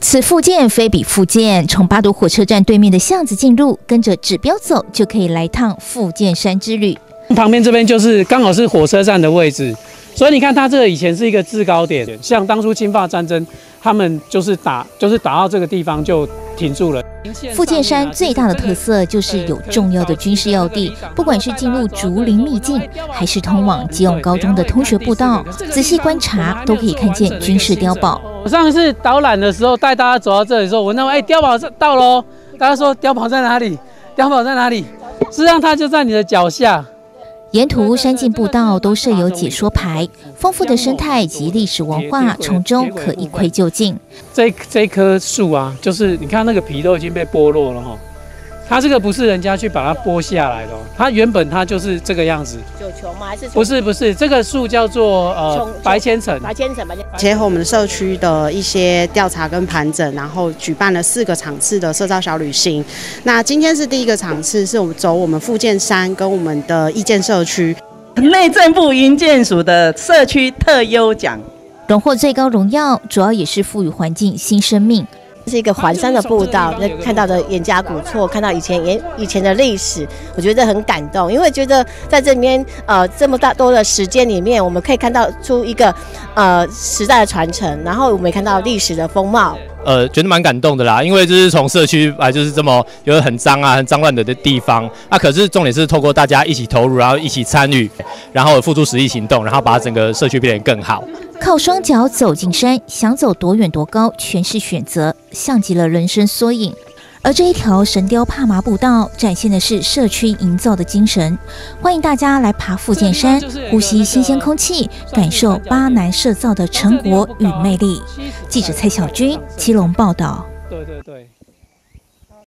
此附件非彼附件，从八堵火车站对面的巷子进入，跟着指标走，就可以来趟附件山之旅。旁边这边就是刚好是火车站的位置，所以你看它这个以前是一个制高点，像当初侵法战争，他们就是打就是打到这个地方就停住了。富建山最大的特色就是有重要的军事要地，不管是进入竹林秘境，还是通往基隆高中的通学步道，仔细观察都可以看见军事碉堡。我上次导览的时候带大家走到这里的时候，我那哎碉堡到喽，大家说碉堡在哪里？碉堡在哪里？实际上它就在你的脚下。沿途山径步道都设有解说牌，丰富的生态及历史文化从中可一窥究竟。这这棵树啊，就是你看那个皮都已经被剥落了哈。它这个不是人家去把它剥下来的，它原本它就是这个样子。九球吗？还是？不是不是，这个树叫做呃白千层。白千层，白千结合我们社区的一些调查跟盘整，然后举办了四个场次的社造小旅行。那今天是第一个场次，是我们走我们富建山跟我们的意见社区。内政部营建署的社区特优奖，荣获最高荣耀，主要也是赋予环境新生命。是一个环山的步道，那看到的严家古厝，看到以前以以前的历史，我觉得很感动，因为觉得在这里面呃这么大多的时间里面，我们可以看到出一个呃时代的传承，然后我们也看到历史的风貌。呃，觉得蛮感动的啦，因为就是从社区啊，就是这么有很脏啊、很脏乱的的地方，那可是重点是透过大家一起投入，然后一起参与，然后付出实际行动，然后把整个社区变得更好。靠双脚走进山，想走多远多高，全是选择，像极了人生缩影。而这一条神雕帕麻步道，展现的是社区营造的精神。欢迎大家来爬富建山，呼吸新鲜空气，感受巴南社造的成果与魅力。记者蔡小军，基隆报道。对对对。